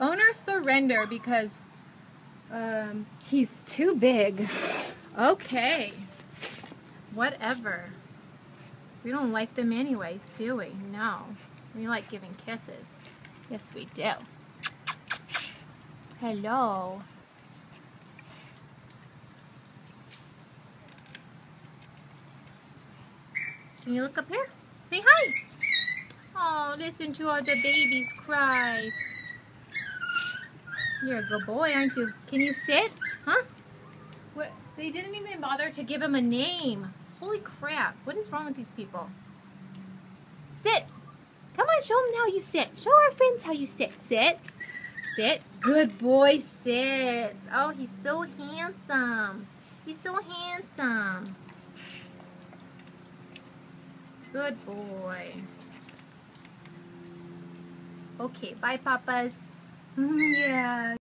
Owner surrender because um, he's too big. Okay. Whatever. We don't like them anyways, do we? No. We like giving kisses. Yes, we do. Hello. Can you look up here? Say hi. Oh, listen to all the babies cries. You're a good boy, aren't you? Can you sit? Huh? What? They didn't even bother to give him a name. Holy crap. What is wrong with these people? Sit. Come on, show them how you sit. Show our friends how you sit. Sit. Sit. Good boy, sit. Oh, he's so handsome. He's so handsome. Good boy. Okay, bye, papas. Mm, yeah.